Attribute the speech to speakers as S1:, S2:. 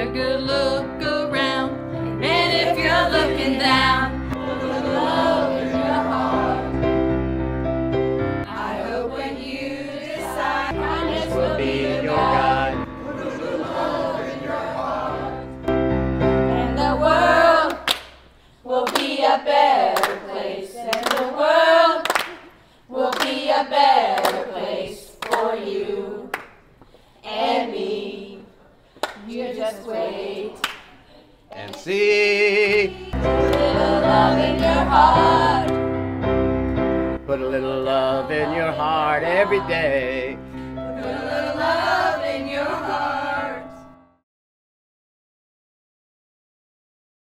S1: a good look around. And if you're looking down, put a little love in your heart. I hope when you decide kindness will be your guide. And the world will be a better place. And the world will be a better place for you and me. You just wait.
S2: And see,
S1: Put a little love in your heart.
S2: put a little love in your heart every day.